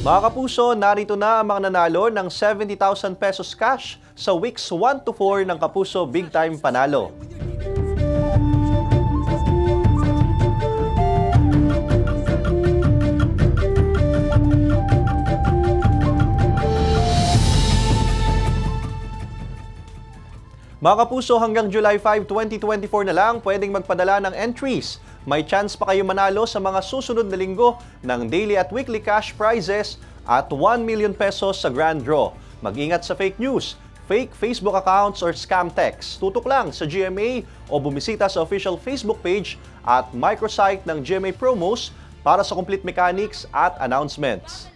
Mga kapuso, narito na ang mga nanalo ng 70,000 pesos cash sa weeks 1 to 4 ng Kapuso Big Time Panalo. Mga kapuso, hanggang July 5, 2024 na lang, pwedeng magpadala ng entries. May chance pa kayo manalo sa mga susunod na linggo ng daily at weekly cash prizes at 1 million pesos sa grand draw. Mag-ingat sa fake news, fake Facebook accounts or scam texts. Tutok lang sa GMA o bumisita sa official Facebook page at microsite ng GMA Promos para sa complete mechanics at announcements.